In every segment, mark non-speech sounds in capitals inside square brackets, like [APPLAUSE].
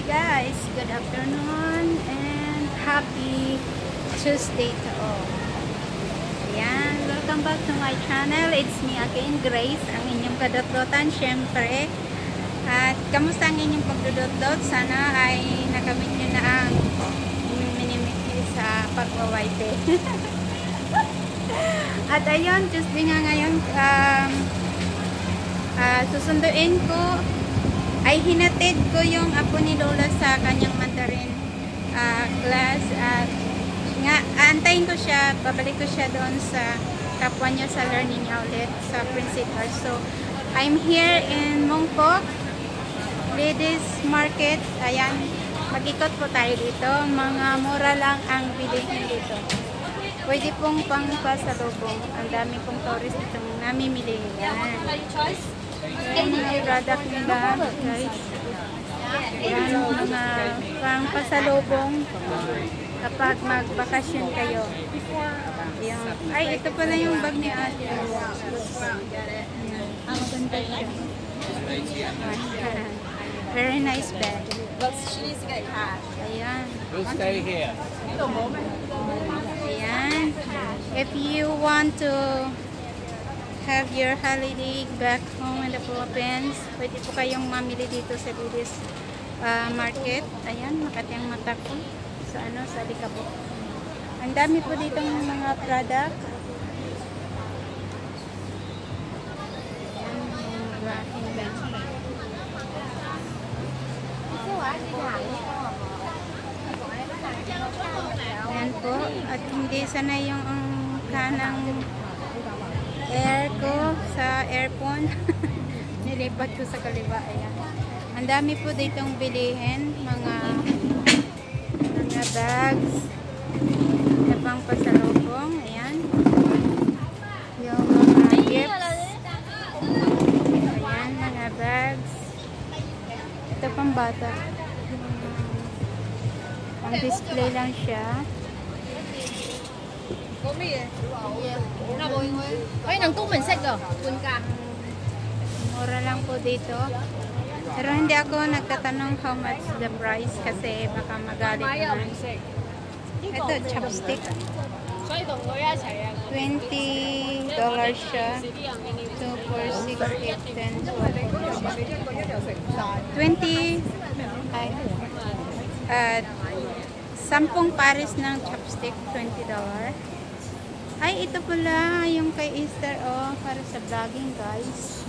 Hi guys, good afternoon and happy Tuesday to all. Ayan, welcome back to my channel. It's me again, Grace, ang inyong kadotdotan, syempre. At kamusta ang inyong pagdodot Sana ay nakamit nyo na ang minimiti sa pagwawipe. [LAUGHS] At ayun, Tuesday nga ngayon, um, uh, susunduin ko ay hinatid ko yung apo ni Lola sa kanyang Mandarin uh, class at nga aantayin ko siya, babalik ko siya doon sa kapwa niya sa learning ulit sa principal. So, I'm here in Mongkok Ladies Market. Ayan, magikot po tayo dito. Mga mura lang ang bilihin dito. Pwede pong pang pasalubong. Ang dami pong tourist itong namimili. Yan. Yung product nila, guys. Ayan, mga pang pasalubong kapag magbakasyon kayo. Ayan. Ay, ito pala yung bag ni ate. Ang ganda siya. Very nice bag. Well, she needs to get cash. Ayan. We'll stay here. Ayan. If you want to have your holiday back home in the Philippines, pwede po kayong mamili dito sa Lidis uh, Market. Ayan, makati ang mata ko. Sa ano, sa Likabo. Ang dami po dito ng mga product. Ayan, yung rahin bag. Ayan po. At hindi sana yung ang kanang air ko sa aircon. [LAUGHS] Nilipat ko sa kaliwa. Ayan. Ang dami po ditong bilihin. Mga mga bags. Na pang pasalubong. Ayan. Yung mga gifts. Ayan, mga bags. Ito pang bata. Ang display lang siya có mì này nó boy ay nang tumen set ko punka mura lang po dito. Pero hindi ako nagtatanong how much the price kasi baka magalit naman. ito chopstick. 20 dollars siya. 2 for 6, 8, 10, 12 20 ay uh, 10 pares ng chopstick 20 dollars ay, ito pala yung kay Easter, oh, para sa vlogging, guys.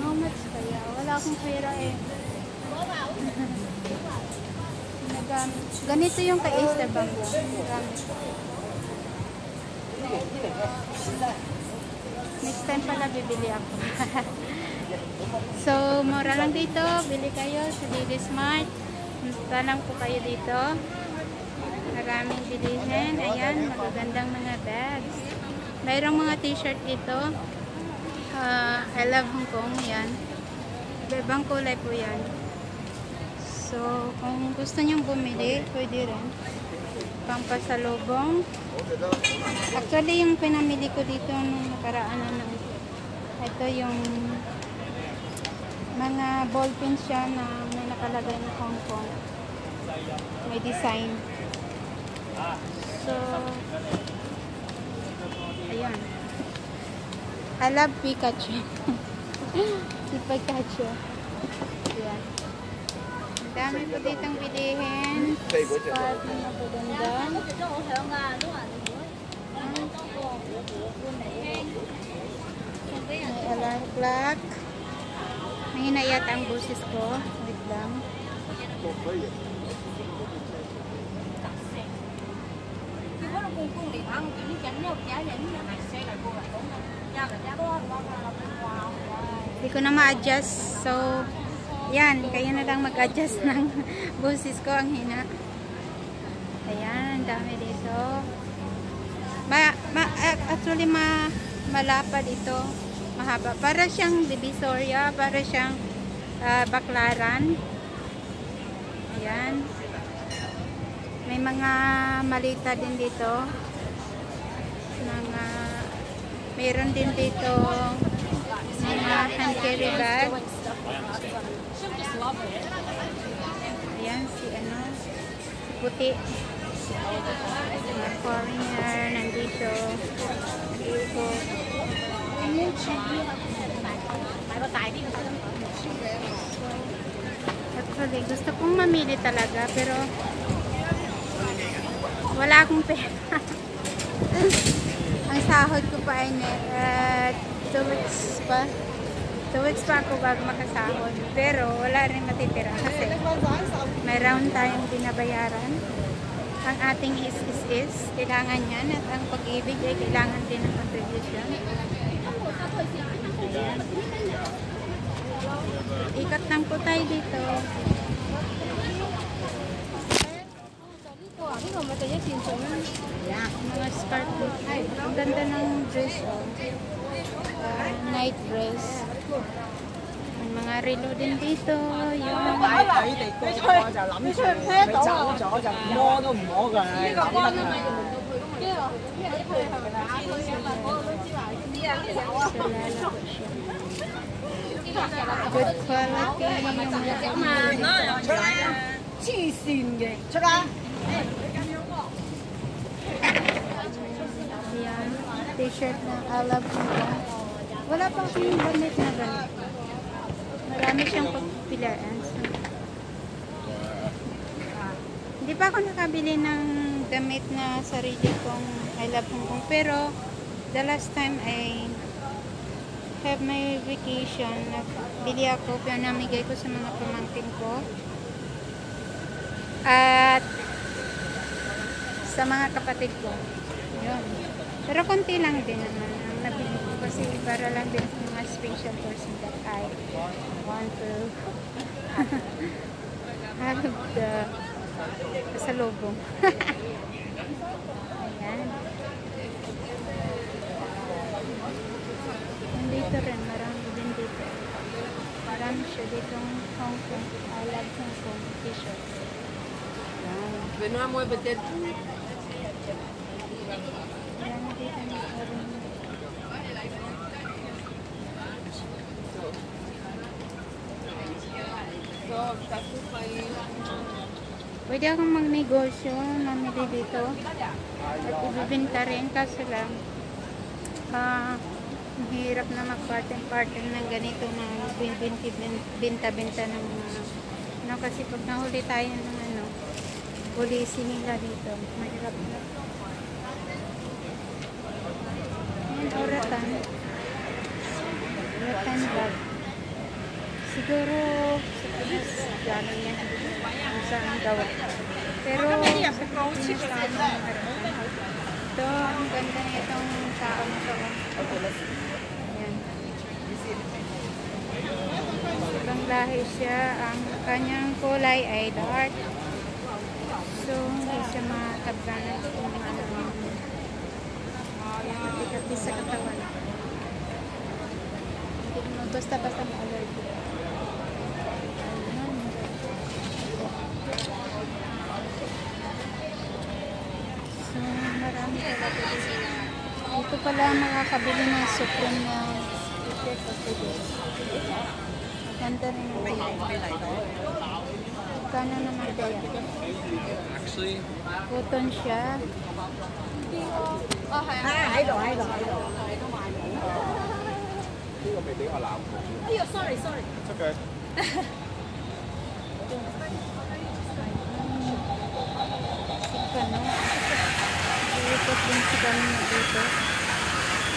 How much kaya? Wala akong pera eh. [LAUGHS] Nagamit. Ganito yung kay Easter bag. Nagamit. Next time pala bibili ako. [LAUGHS] so, mura lang dito. Bili kayo sa Didi Smart. Punta lang po kayo dito. Maraming bilihin. Ayan, magagandang mga bags. Mayroong mga t-shirt dito. Uh, I love Hong Kong. Yan. Ibang kulay po yan. So, kung gusto nyong bumili, pwede rin. Pampasalubong. Actually, yung pinamili ko dito nung nakaraan ano, ito yung mga ballpen siya na may nakalagay ng Hong Kong. May design. So, ayan. I love Pikachu. [LAUGHS] si Pikachu. Ayan. Ang dami po ditong bilihin. Spot na magaganda. May alarm clock. Mahina yata ang boses ko. Wait lang. Hindi ko na ma-adjust. So, yan. Kayo na lang mag-adjust [LAUGHS] ng boses ko. Ang hina. Ayan. dami dito. Ma, ma, actually, ma, malapad ito. Mahaba. Para siyang divisoria. Para siyang uh, baklaran. Ayan. May mga malita din dito. Mga meron din dito mga hand carry bag. Ayan, si ano, Puti. Mga foreigner, nandito. Nandito. Actually, gusto kong mamili talaga, pero wala akong pera. [LAUGHS] Ang sahod ko pa ay uh, two weeks pa. Two weeks pa ako bago makasahod. Pero wala rin matitira kasi may round tayong binabayaran. Ang ating is is is, kailangan yan at ang pag-ibig ay kailangan din ng contribution. Ayan. Ikat lang po tayo dito. Mga skirt dito. Ang ganda ng dress. Oh. Uh, night dress. May mga relo din dito. Yung 睇佢哋个个就谂住佢走咗就摸都唔摸㗎，谂得㗎。 good quality. Yung mga 出嚟啊！黐线嘅，出啦！ T-shirt na alab nila. Wala pa akong damit na ganito. Marami siyang pagpilaan. So, hindi pa ako nakabili ng damit na sarili kong I love Hong Kong. Pero, the last time I have my vacation, bili ako, pinamigay ko sa mga pamangkin ko. At sa mga kapatid ko. Yun. Pero konti lang din naman ang nabili ko kasi para lang din sa mga special person that I want to [LAUGHS] have the pasalubong. [LAUGHS] Ayan. Nandito rin, marami din dito. Marami siya ditong Hong Kong, I love Hong Kong t-shirts. Ayan. Benoit moi peut-être. Marami dito na rin. Pwede akong magnegosyo, mamili dito. At ibibinta rin, kaso lang, ah, hirap na mag-parten-parten ng ganito na binta-binta ng mga, ano, kasi pag nahuli tayo ng ano, polisi nila dito, mahirap na. Ayan, oratan. Oratan bag. Siguro, sa Pinas, gano'n yan kung saan gawa. Pero, sa Pinas, tama Ito, ang ganda nitong tao na to. Ayan. Ibang lahi siya. Ang kanyang kulay ay dark. So, hindi siya matabganan kung ano Kati-kati sa katawan. Basta-basta ma-allergic. marami talaga dito. Dito pala makakabili ng Supreme na t-shirt o hoodies. Ganda rin ang kulay. Kano naman kaya? Actually, Cotton siya. 喺度喺度喺度。哎呦，sorry sorry。 Sika Si kami na dito.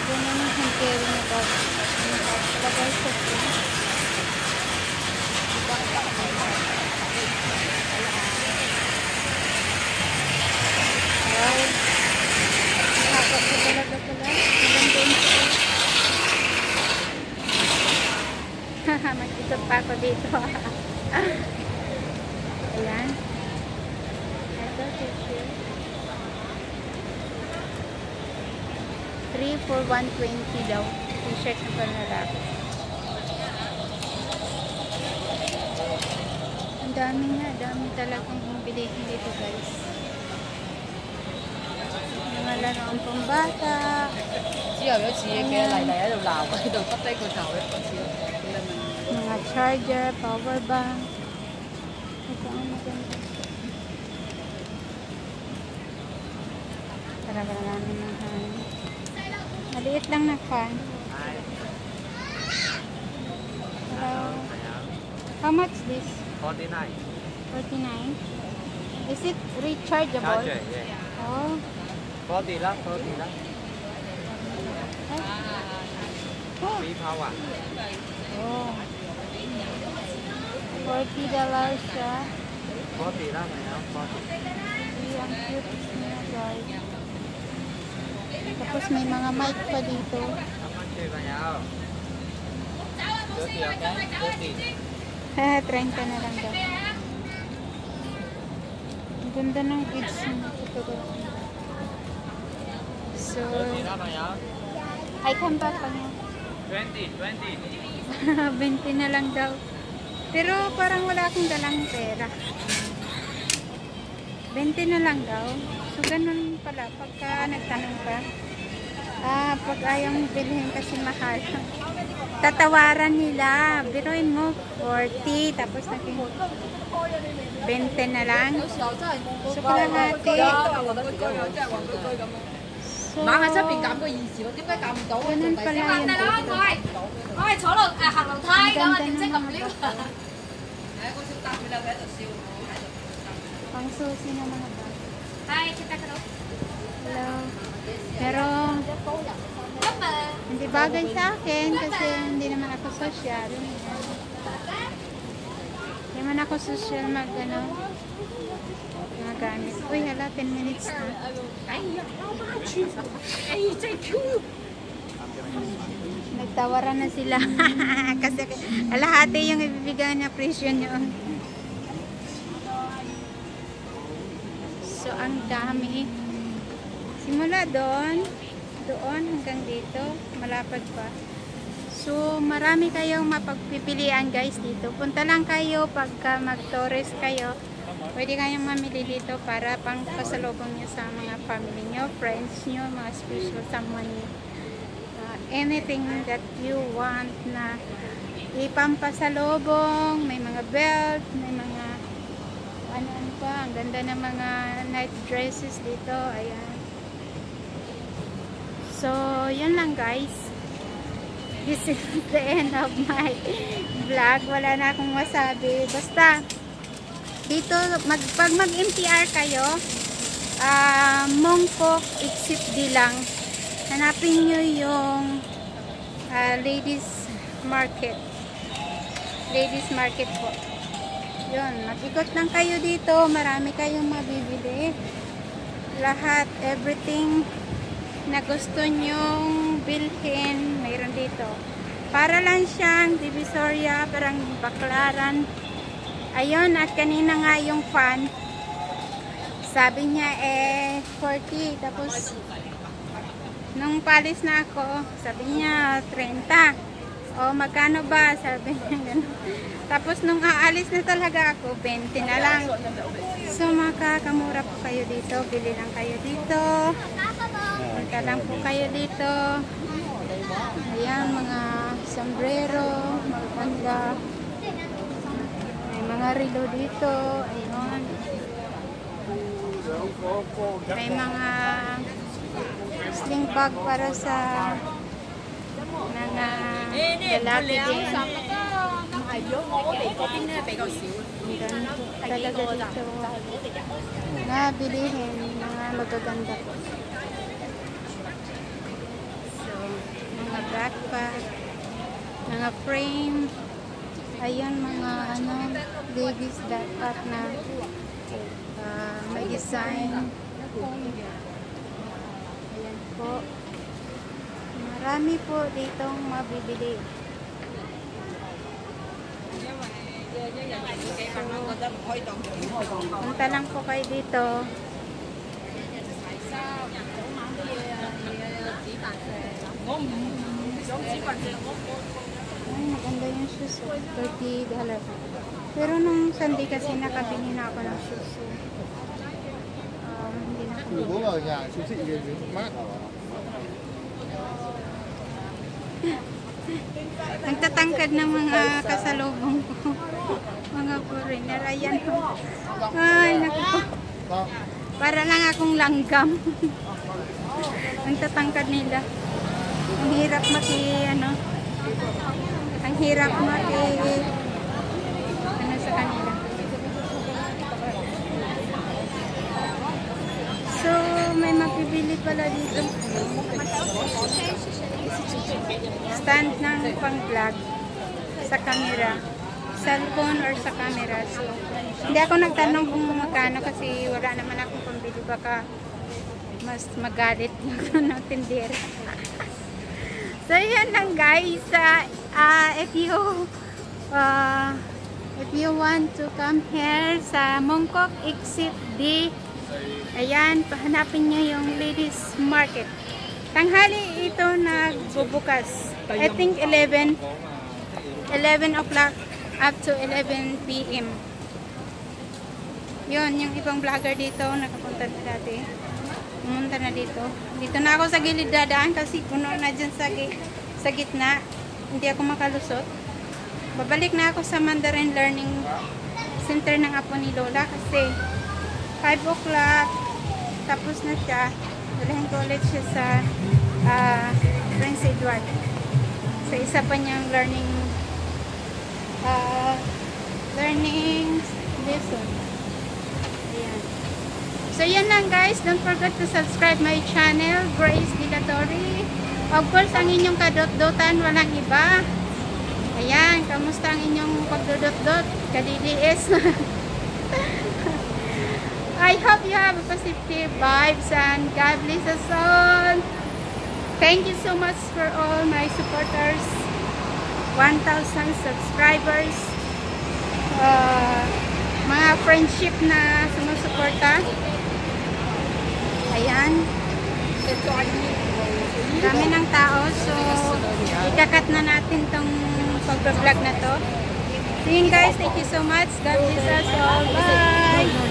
Ganyan yung hand carry na bag. Lagay sa 120 daw. T-shirt na panlalaki. Ang dami nga. dami talagang bilihin dito guys. Mga laruan pang bata. [LAUGHS] Mga charger, power bank. Ito ang maganda. Tara-tara namin ng hangin. Maliit lang na fan. Hello. How much this? 49. 49? Is it rechargeable? Charger, yeah. Oh. 40 lang, 40 lang. Oh. Free power. Oh. 40 dollars siya. 40 lang, ayan. 40. Ay, ang cute niya guys. Tapos may mga mic pa dito. Kanya? 30, okay? 30. 30 na lang daw. Ang ganda ng kids. Ito daw. So, 30 lang kanya? I come back pa niya. 20, 20. 20 na lang daw. Pero parang wala akong dalang pera. 20 na lang daw. So, ganun pala. Pagka nagtanong ka, Ah, pag ayaw mo bilhin kasi mahal. Tatawaran nila. Biruin mo 40 tapos naging 20 na lang. So, kalahati. So, ganun pala yun. Ang ganda naman. [LAUGHS] Pang susi na mga bag. Hi, kita ka Hello. Pero, Hindi bagay sa akin kasi hindi naman ako social. Hindi naman ako social mag ano, mga gamit. Uy, hala, 10 minutes na. Nagtawaran na sila. [LAUGHS] kasi alahati yung ibibigay na presyo nyo. So, ang dami. Simula doon, doon hanggang dito, malapad pa. So, marami kayong mapagpipilian guys dito. Punta lang kayo pagka mag-tourist kayo. Pwede kayong mamili dito para pang pasalubong nyo sa mga family nyo, friends nyo, mga special someone nyo. Uh, anything that you want na ipampasalubong, may mga belt, may mga ano-ano pa, ang ganda ng mga night dresses dito, ayan. So, yun lang guys. This is [LAUGHS] the end of my vlog. Wala na akong masabi. Basta, dito, mag, pag mag-MTR kayo, ah, Mongkok Exit D lang. Hanapin nyo yung ah, ladies market. Ladies market po. Yun, mag-ikot lang kayo dito. Marami kayong mabibili. Lahat, everything na gusto nyong bilhin, mayroon dito. Para lang siyang divisoria, parang baklaran. Ayun, at kanina nga yung fan, sabi niya eh 40. Tapos, nung palis na ako, sabi niya 30. O, magkano ba? Sabi niya ganun. Tapos, nung aalis na talaga ako, 20 na lang. So, makakamura po kayo dito. Bili lang kayo dito. Punta lang po kayo dito. Ayan, mga sombrero, maganda. May mga rilo dito. Ayun. May mga sling bag para sa mga lalaki din. Talaga dito na bilihin mga magaganda po. So, mga backpack, mga frame, ayan mga ano, ladies backpack na ah, may design. Ayan po. Marami po ditong mabibili. Punta lang po kayo dito. Ay, maganda yung shoes. Oh. $30. Pero nung Sunday kasi nakabili na ako ng shoes. So, um, hindi na ako. Bố ở nhà siêu thị. Nagtatangkad ng mga kasalubong ko. [LAUGHS] mga foreigner. Ayan po. Ay, naku Para lang akong langgam. [LAUGHS] Nagtatangkad nila. Ang hirap maki, ano, ang hirap maki, ano sa kanila. So, may mapibili pala dito. Stand ng pang-vlog sa camera. Cellphone or sa camera. So, hindi ako nagtanong kung magkano kasi wala naman akong pambili. Baka mas magalit [LAUGHS] yung tindera. So, yan lang guys. Uh, uh, if you uh, if you want to come here sa Mongkok Exit D Ayan, pahanapin nyo yung ladies market. Tanghali ito nagbubukas. I think 11 11 o'clock up to 11 p.m. Yun, yung ibang vlogger dito nakapunta na dati. Pumunta na dito. Dito na ako sa gilid dadaan kasi puno na dyan sa, sa gitna. Hindi ako makalusot. Babalik na ako sa Mandarin Learning Center ng apo ni Lola kasi 5 o'clock tapos na siya. Dalhin ko ulit siya sa ah, Prince Edward. Sa isa pa niyang learning ah, learning lesson. So, yan lang guys. Don't forget to subscribe my channel, Grace Dilatori. Of course, ang inyong kadot-dotan, walang iba. Ayan, kamusta ang inyong pagdodot-dot? Kadiliis. [LAUGHS] I hope you have a positive vibes and God bless us all. Thank you so much for all my supporters. 1,000 subscribers. Uh, mga friendship na sumusuporta. Ayan. Dami ng tao. So, ikakat na natin tong pag-vlog na to. So yun guys, thank you so much. God bless us all. Bye!